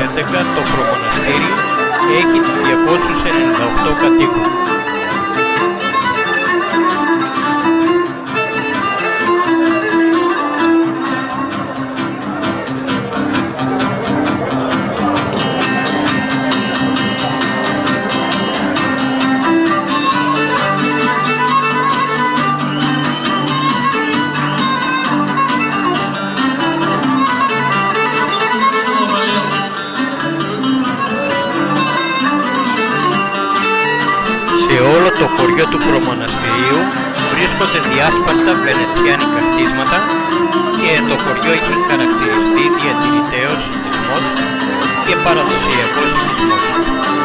2011, το προμοναστήρι έχει 298 κατοίκους. Το χωριό του προμοναστηρίου βρίσκονται διάσπαρτα βενετσιάνικα χτίσματα και το χωριό έχει χαρακτηριστεί διατηρηταίος χτισμός και παραδοσιακός χτισμός.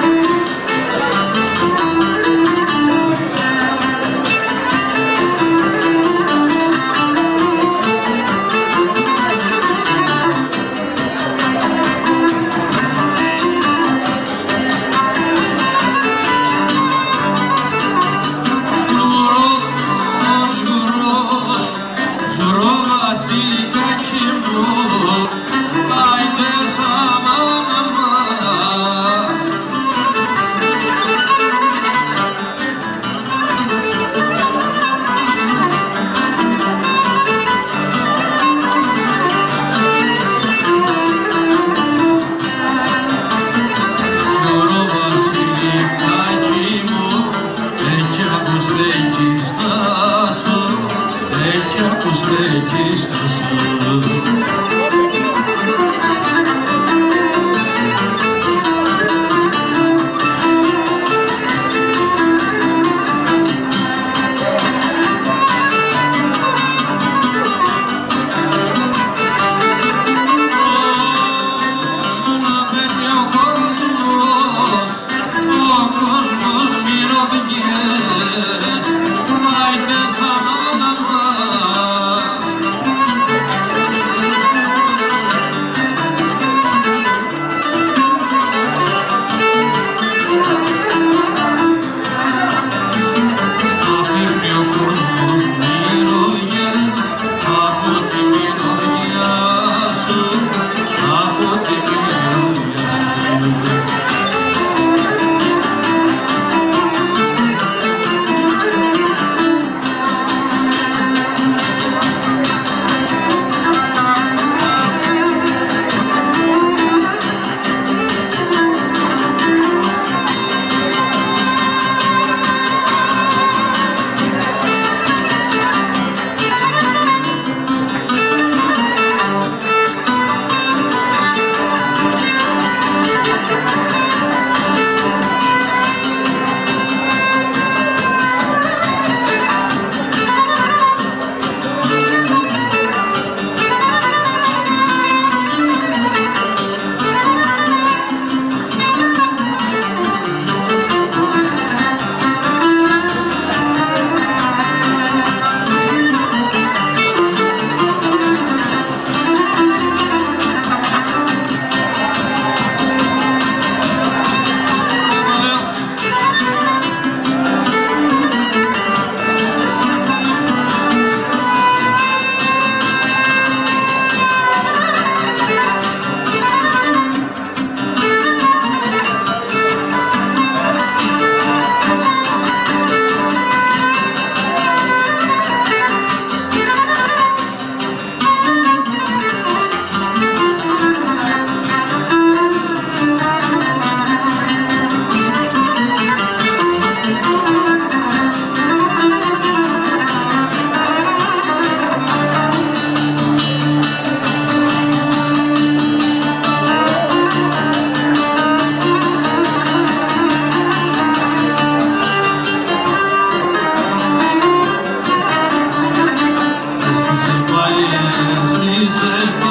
said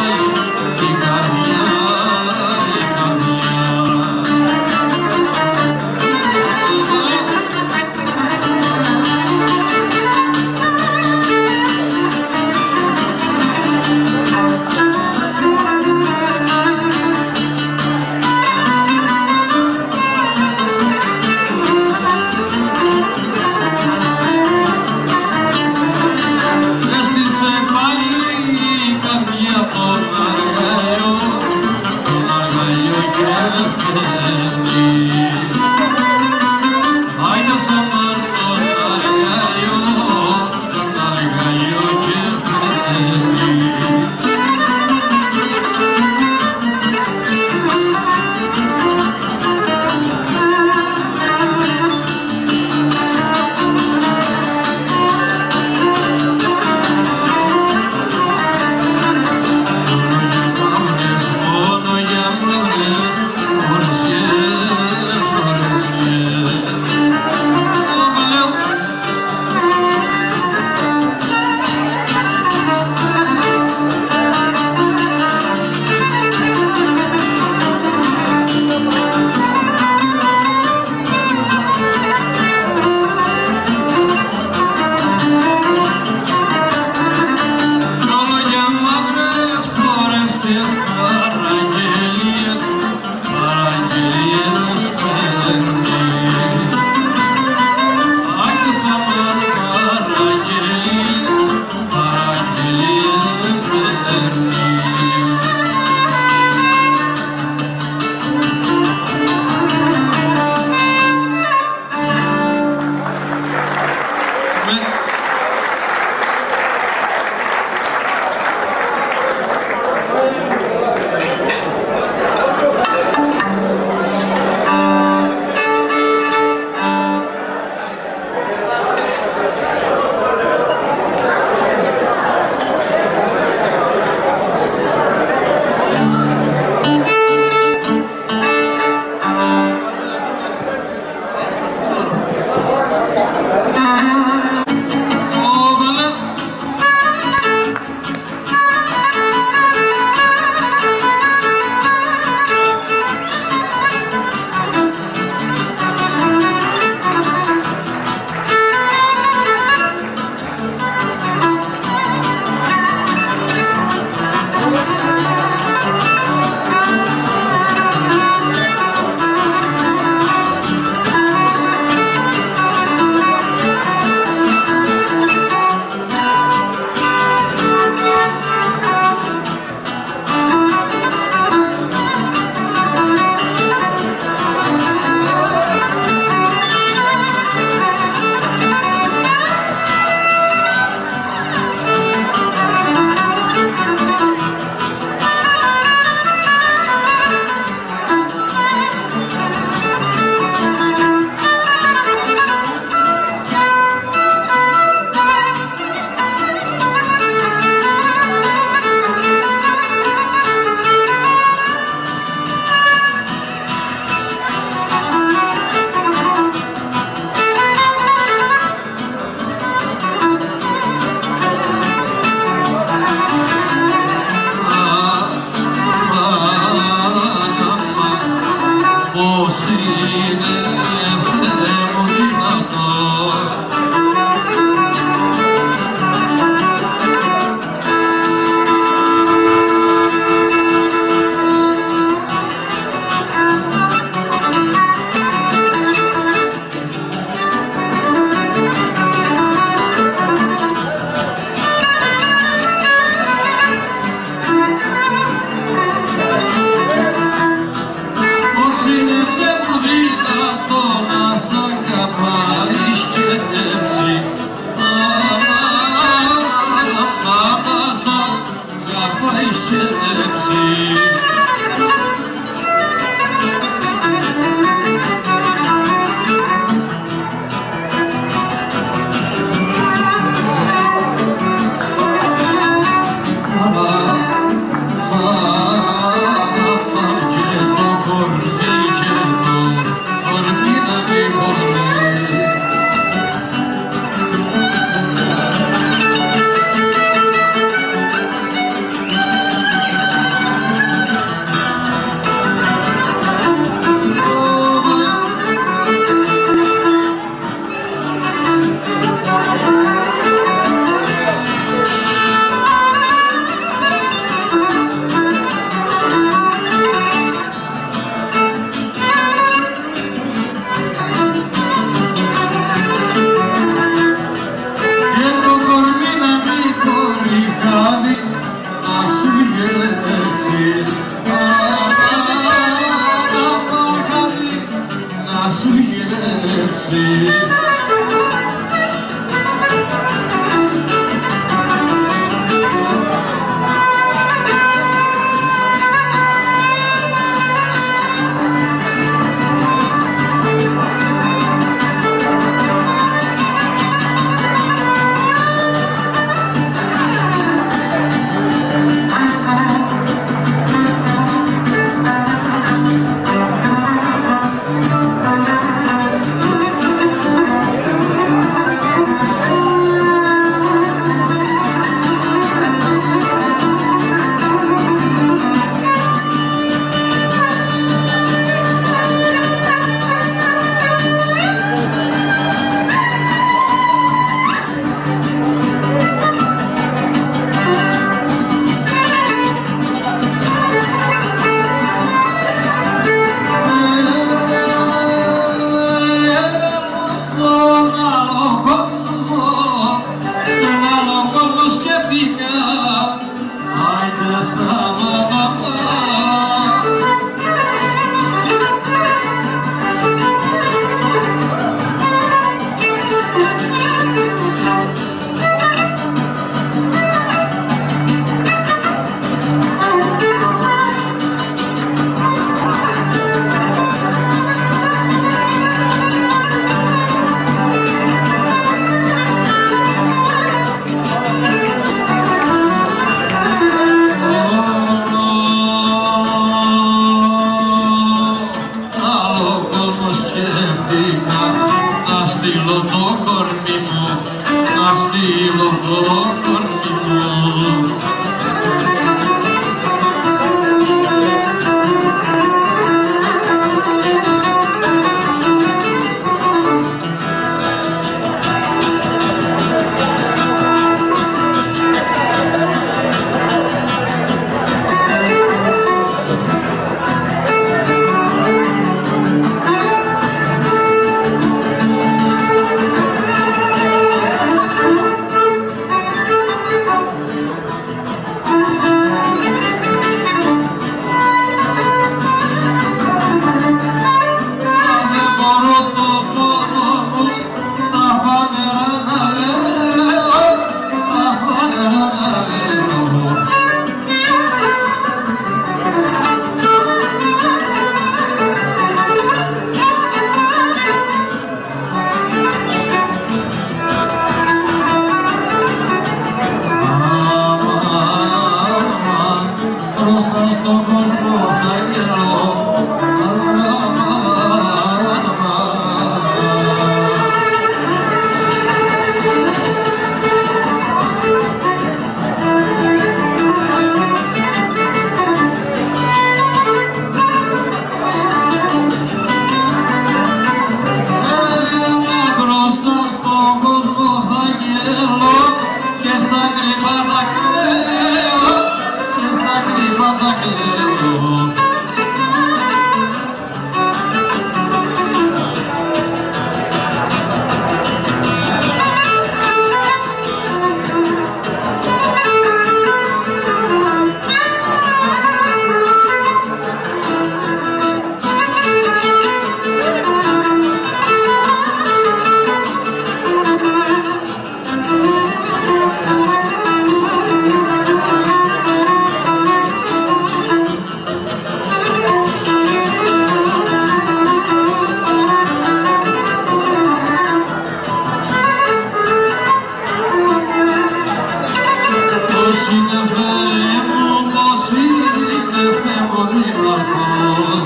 είναι φέρε μου πως είναι φεύγονη βραχός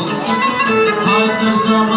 Άντε σαν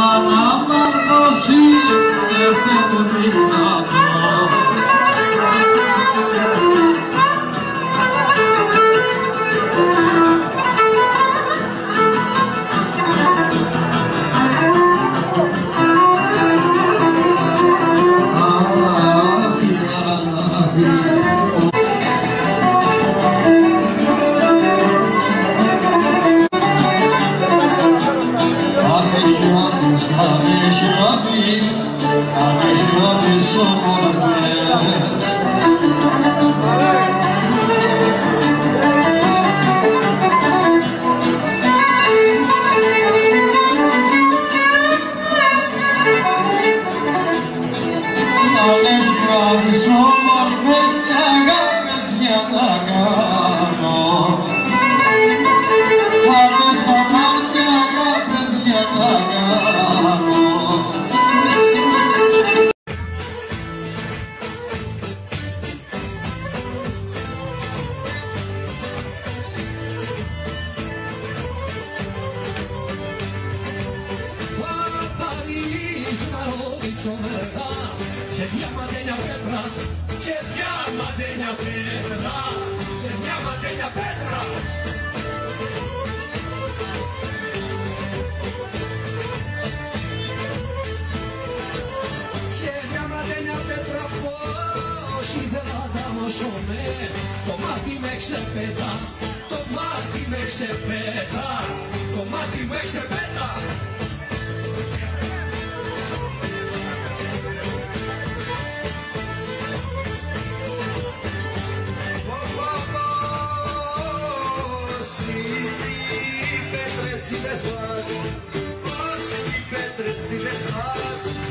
ξεπέτα, το μάτι με ξεπέτα, το μάτι με ξεπέτα.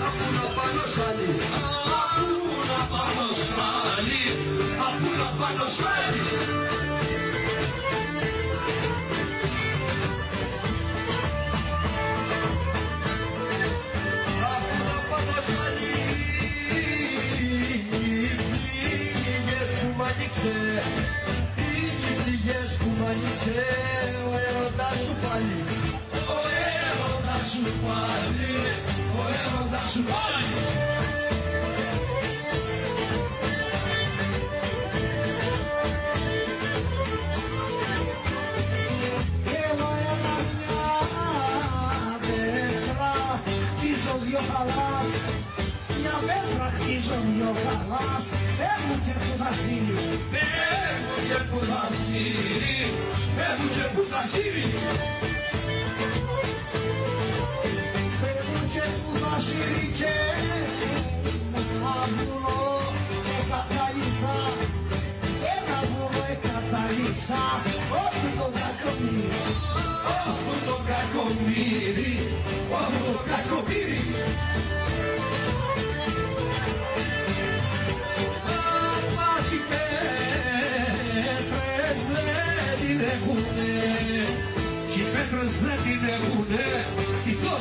Αφού να πάνω σφάλι, αφού να πάνω σφάλι, when you say Tasiri, Peruce Butasiri. Peruce Butasiri, ce abulo e Catarisa, e abulo e Catarisa, o puto cacomiri, o puto cacomiri, o puto cacomiri.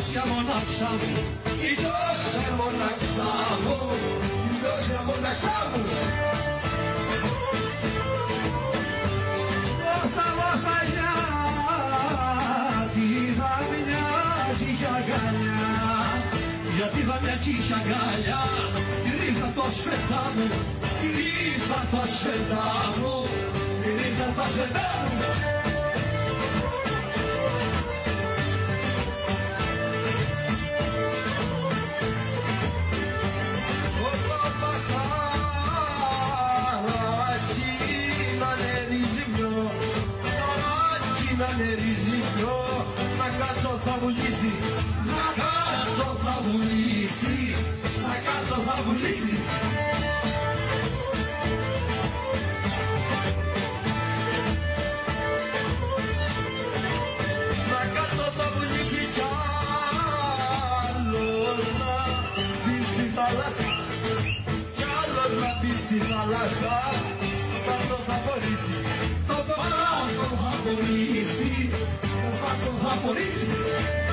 Η τόσα μοναξά μου. Η τόσα μοναξά μου. Η τόσα μοναξά μου. Δώστα, δώστα γιατί θα μοιάζει για αγκαλιά γιατί θα μοιάζει για αγκαλιά τη ρίζα το σφετά μου. Τη ρίζα το σφετά μου. Τη ρίζα το σφετά μου βουλήσει. Να κάτσω θα βουλήσει. Να κάτσω θα βουλήσει. Να κάτσω θα βουλήσει κι άλλος να μπει στη θάλασσα. Κι άλλος να μπει στη θάλασσα. Το πάτο θα πονήσει το πάτο θα πονήσει το πάτο θα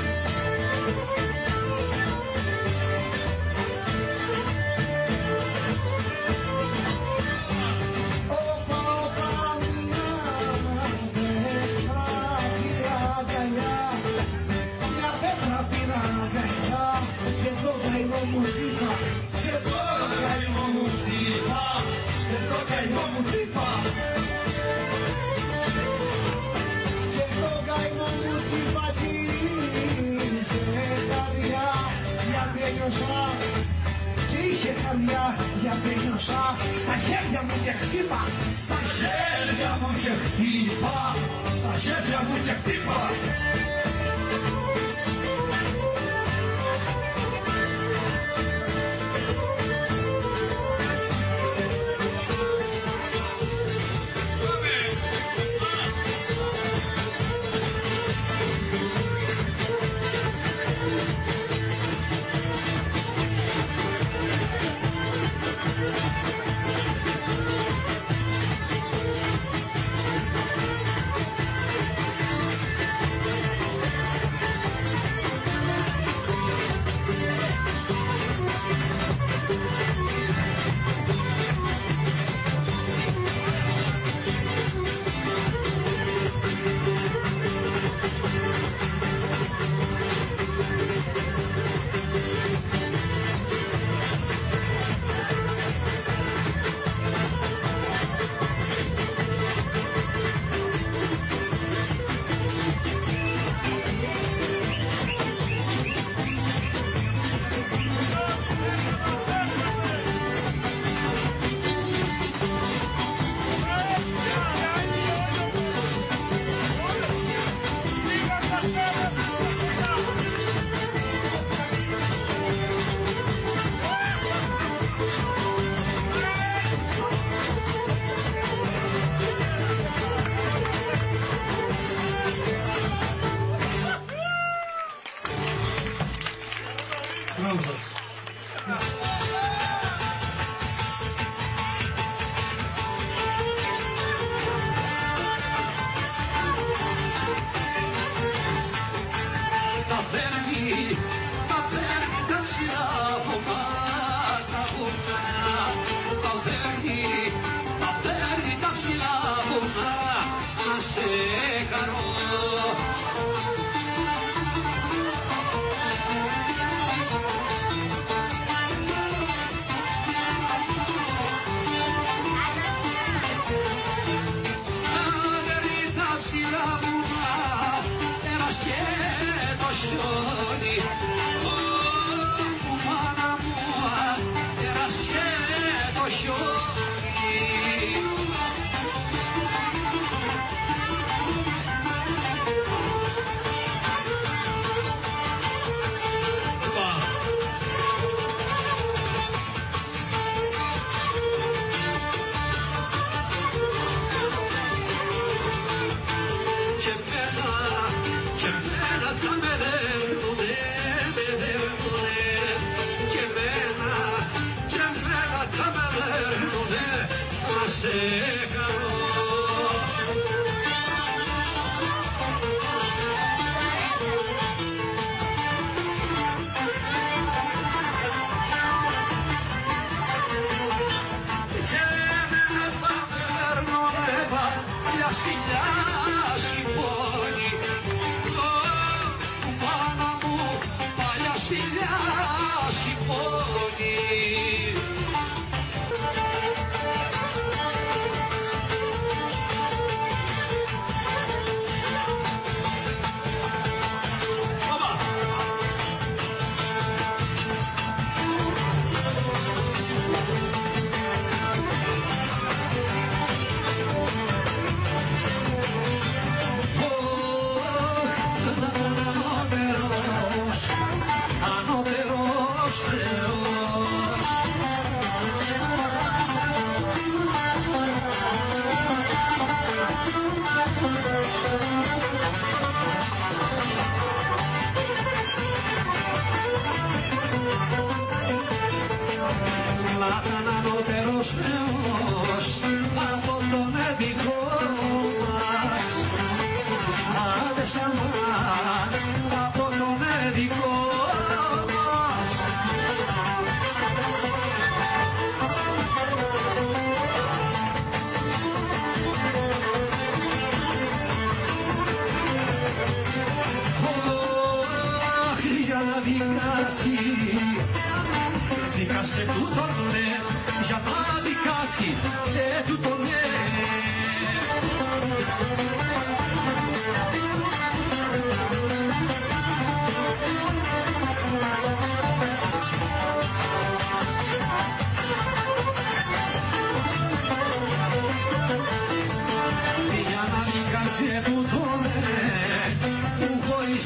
nasza Staziewia będzie chyba Staziewia będzie chyba Staziewia będzie chyba push me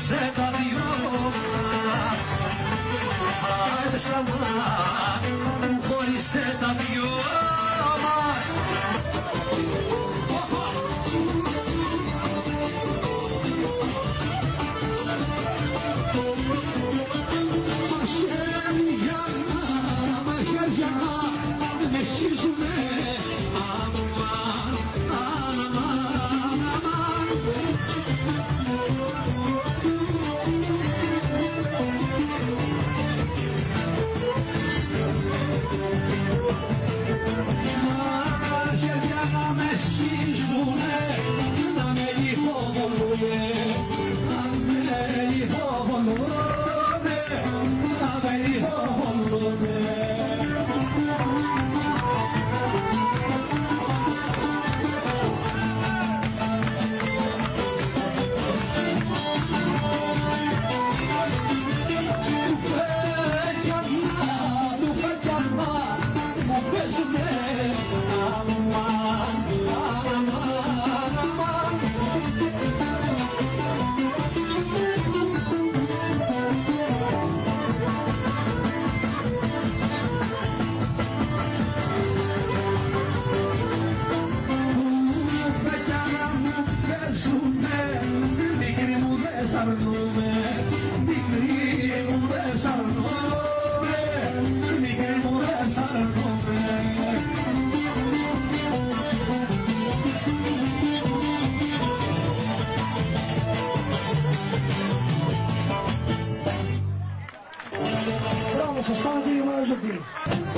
Sedat Yılmaz Haydi şanlar Essas coisas de irmão.